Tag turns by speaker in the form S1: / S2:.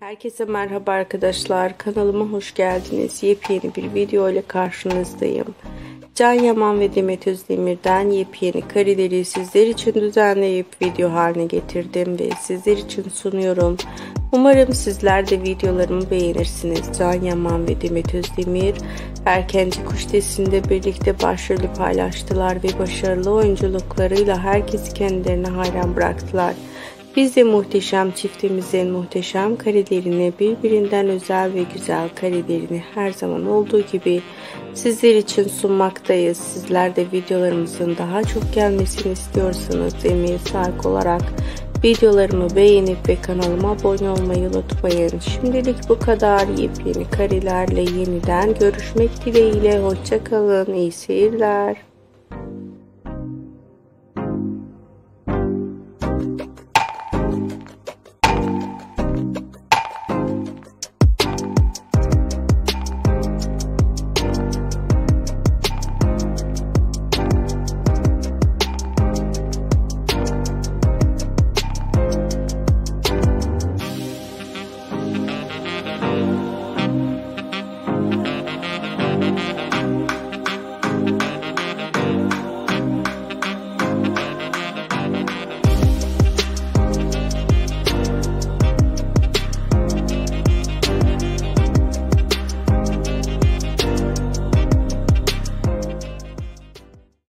S1: Herkese merhaba arkadaşlar. Kanalıma hoş geldiniz. Yepyeni bir video ile karşınızdayım. Can Yaman ve Demet Özdemir'den yepyeni kareleri sizler için düzenleyip video haline getirdim ve sizler için sunuyorum. Umarım sizler de videolarımı beğenirsiniz. Can Yaman ve Demet Özdemir Erkenci Kuş Tesi'nde birlikte başrolü paylaştılar ve başarılı oyunculuklarıyla herkesi kendilerine hayran bıraktılar. Biz de muhteşem çiftimizin muhteşem karelerini birbirinden özel ve güzel karelerini her zaman olduğu gibi sizler için sunmaktayız. Sizler de videolarımızın daha çok gelmesini istiyorsanız emeğe sahip olarak videolarımı beğenip ve kanalıma abone olmayı unutmayın. Şimdilik bu kadar yepyeni karelerle yeniden görüşmek dileğiyle. Hoşçakalın. İyi seyirler.